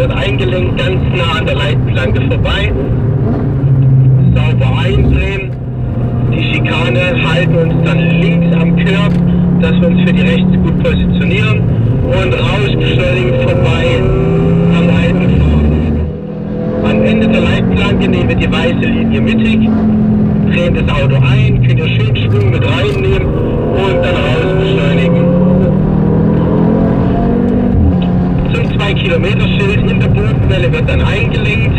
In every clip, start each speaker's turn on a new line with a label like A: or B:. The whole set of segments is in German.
A: Wird eingelenkt, ganz nah an der Leitplanke vorbei. Sauber eindrehen. Die Schikane halten uns dann links am Curb, dass wir uns für die rechts gut positionieren und rausbeschleunigen vorbei am alten. Am Ende der Leitplanke nehmen wir die weiße Linie mittig, drehen das Auto ein, könnt ihr schön Schwung mit reinnehmen und dann rausbeschleunigen. Zum 2-Kilometer-Schild in der Bodenwelle wird dann eingelenkt.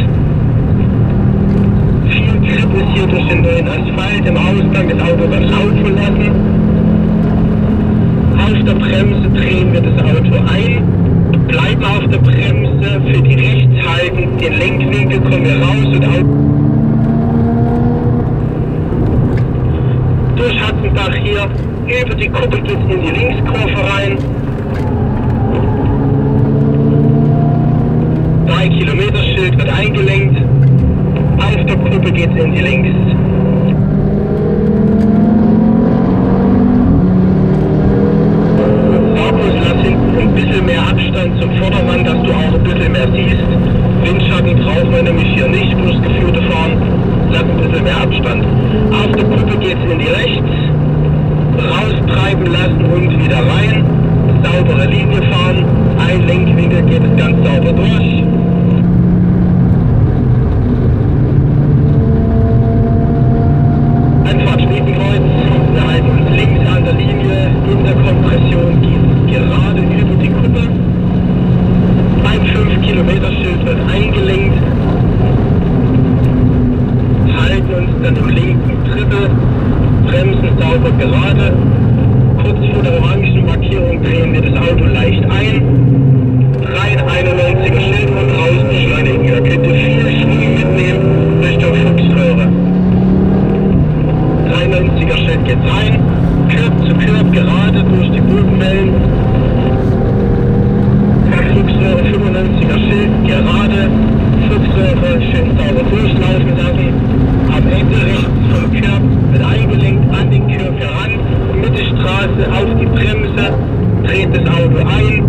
A: Viel Grip ist hier durch den neuen Asphalt. Im Ausgang das Auto wird laufen lassen. Auf der Bremse drehen wir das Auto ein, bleiben auf der Bremse, für die rechts halten, den Lenkwinkel kommen wir raus und Auto durch Hatzendach hier, über die Kuppel geht's in die Linkskurve rein. Drei Kilometer Schild wird eingelenkt. Kuppel geht's in die Links. Markus, lass hinten ein bisschen mehr Abstand zum Vordermann, dass du auch ein bisschen mehr siehst. Windschatten brauchen wir nämlich hier nicht fürs geführte Fahren. Lass ein bisschen mehr Abstand. Auf der Kuppel geht's in die rechts. Raustreiben lassen und wieder rein. Saubere Linie fahren. Ein Lenkwinkel geht es ganz sauber durch. Einfahrt Schwedenkreuz. Wir halten uns links an der Linie. In der Kompression geht gerade über die Kuppe. Beim 5-Kilometer-Schild wird eingelenkt. Halten uns dann im linken Drittel. Bremsen sauber gerade. Kurz vor der orangen Markierung drehen wir das Auto leicht ein. Rein 91er Schild und raus beschleunigen. Ihr könnt viel Schwung mitnehmen Richtung Fuchsröhre. 93er Schild geht rein. Curb zu Curb gerade durch die Bodenwellen. Fuchsröhre 95er Schild gerade. Fuchsröhre schön sauber durchlaufen lassen. Am Ende rechts vom Curb wird eingelenkt an den Curb heran. Mittelstraße auf die Bremse. Dreht das Auto ein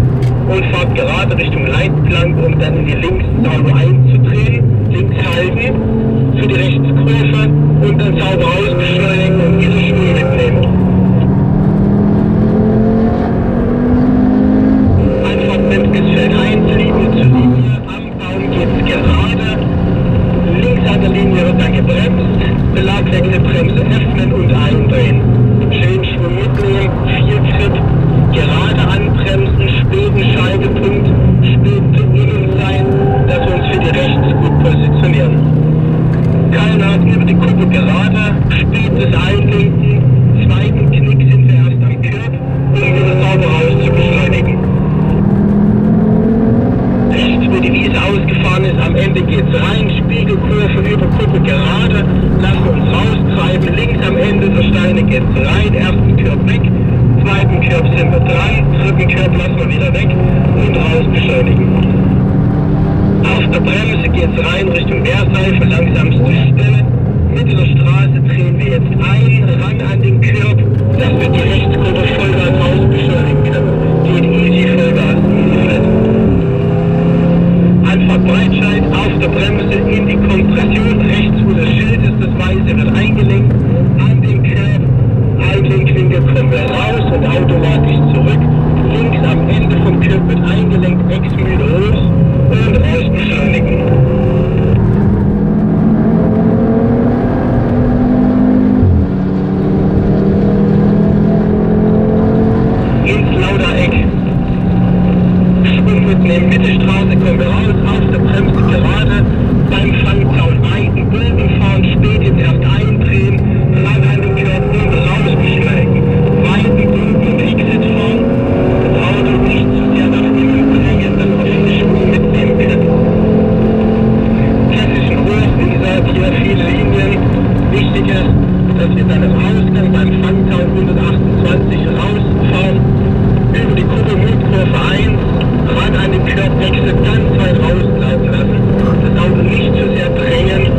A: und fahrt gerade Richtung Leitplank, um dann in die links das Auto einzudrehen. Links halten für die Rechtskurve und dann sauber ausbeschleunigen und wieder Schwung mitnehmen. Einfach Memphis-Feld 1, Linie zu Linie, am Baum geht's gerade. Links an der Linie wird dann gebremst, Belagwechselbremse öffnen und eindrehen. Schön Schwung mitnehmen, viel Grip, gerade anbremsen, späten Scheibepunkt, spät innen sein, dass wir uns für die rechts gut positionieren. Keiner über die Kuppe gerade, spätes Einlenken, zweiten Knick sind wir erst am Curb, um wieder sauber raus zu beschleunigen. Rechts, wo die Wiese ausgefahren ist, am Ende geht's rein, Spiegelkurve über Kuppe gerade, lassen uns raustreiben, links am Ende der Steine geht's rein, ersten Curb weg, zweiten Curb sind wir dran, dritten Curb lassen wir wieder weg. Und raus beschleunigen. Auf der Bremse geht's rein Richtung Wehrseife, langsamste Stelle. Mitte der Straße drehen wir jetzt ein, ran an den Curb, dass wir die Rechtskurve Vollgas raus beschleunigen können. Geht easy Vollgas, easy flat. Anfahrt Breitscheid, auf der Bremse in die Kompression, rechts wo das Schild ist, das Weiße wird eingelenkt, an den Curb, Einlenkwinkel kommen wir raus und automatisch zurück. Links am Ende vom wird eingelenkt, Ex-Mühle hoch und raus beschleunigen. ins Laudereck. Schwung mitnehmen, Mittelstraße kommen wir raus, auf der Bremse gerade, beim Fangzaun weiten Bogen fahren, spät jetzt erst eindrehen, ran an den Körper und raus beschleunigen. Weiten Bogen, Exit fahren, das Auto nicht zu sehr nach innen bringen, dass wir viel Schwung mitnehmen können. Klassischen Hoch, wie gesagt, hier viele Linien. Wichtig ist, dass wir dann im Ausgang beim Fangzaun 128 rausfahren, über die Kuppe Mutkurve 1, ran an den Curb Exit ganz weit rauslaufen lassen, das Auto nicht zu sehr drängen.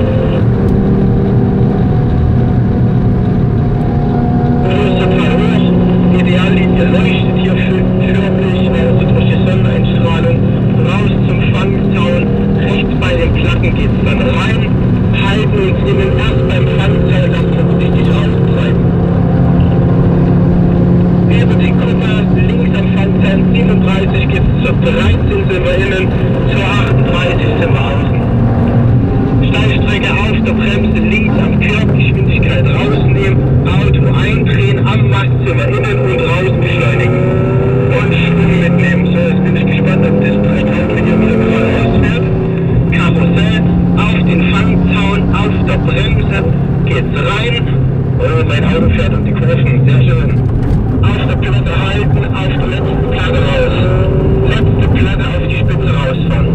A: Sind wir innen, zur 38 sind wir außen. Steilstrecke auf der Bremse, links am Körb, Geschwindigkeit rausnehmen, Auto eindrehen, am Mast innen und raus beschleunigen. Und Schwung mitnehmen. So, jetzt bin ich gespannt, ob das Dreckauto hier wieder geradeaus fährt. Karussell, auf den Fangzaun, auf der Bremse, geht's rein. Oh, mein Auto fährt um die Kurven, sehr schön. Auf der Platte halten, auf der letzten Platte raus. Letzte Platte auf die Spitze rausfahren.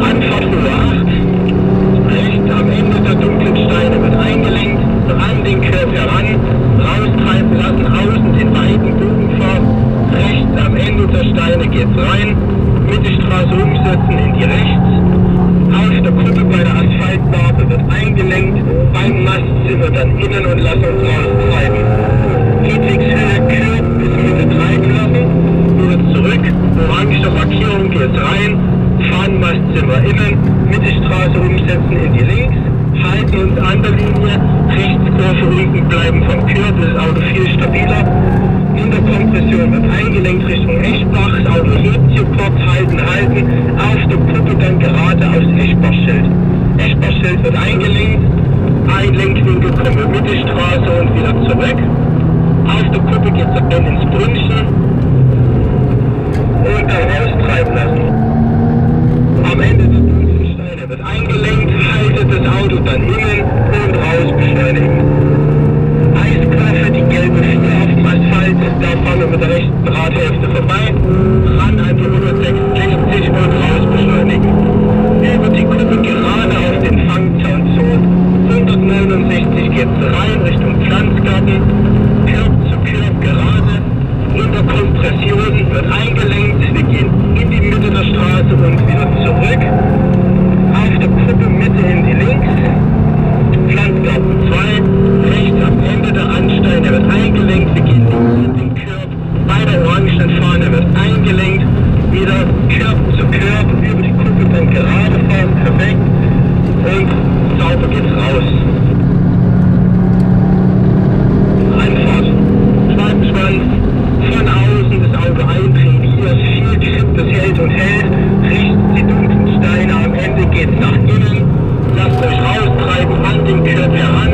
A: Anfahrt Höhe 8. Rechts am Ende der dunklen Steine wird eingelenkt, an den Curb heran, raustreiben lassen, außen den weiten Bogen fahren. Rechts am Ende der Steine geht's rein, Mittelstraße umsetzen in die rechts. Auf der Kuppe bei der Asphaltbarbe wird eingelenkt, beim Mast sind wir dann innen und lassen uns raustreiben. Friedrichshöhe Curb bis Mitte treiben lassen, wieder zurück, orange Markierung geht's rein, Fahnenmast sind wir innen, Mittelstraße umsetzen in die links, halten uns an der Linie, Rechtskurve unten bleiben vom Curb, das Auto viel stabiler. Unterkompression wird eingelenkt Richtung Eschbach, das Auto hebt hier kurz, halten, halten, auf der Kuppe dann gerade aufs Eschbachschild. Eschbachschild wird eingelenkt, ein Lenkwinkel kommen wir Mittelstraße und wieder zurück. Auf der Kuppe geht es dann ins Brünnchen und dann raustreiben lassen. Am Ende der dunklen Steine wird eingelenkt, haltet das Auto dann innen und raus beschleunigen. Eisklasse, die gelbe 4 auf dem Asphalt, da fahren wir mit der rechten Radhälfte vorbei, ran an die 166 und raus beschleunigen. Über die Kuppe gerade auf den Fangzaun zu, 169 geht's rein Richtung Pflanzgarten, Körb zu Körb gerade, unter Kompression wird eingelenkt, wir gehen in die Mitte der Straße und wieder zurück, auf der Kuppe Mitte in die links, Pflanzgarten 2, rechts am Ende der Ansteine wird eingelenkt, wir gehen links in den Körb, bei der orangenen Fahne wird eingelenkt, wieder Körb zu Körb, über die Kuppe dann gerade fahren, perfekt, und sauber geht's raus. Einfahrt, Schwanz, von außen das Auto eindrehen, hier ist viel Grip, das hält und hält, rechts die dunklen Steine, am Ende geht's nach innen, lasst euch raustreiben, an den Körb heran,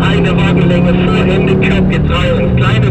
A: eine Wagenlänge vor Ende, Körb geht's rein ins kleine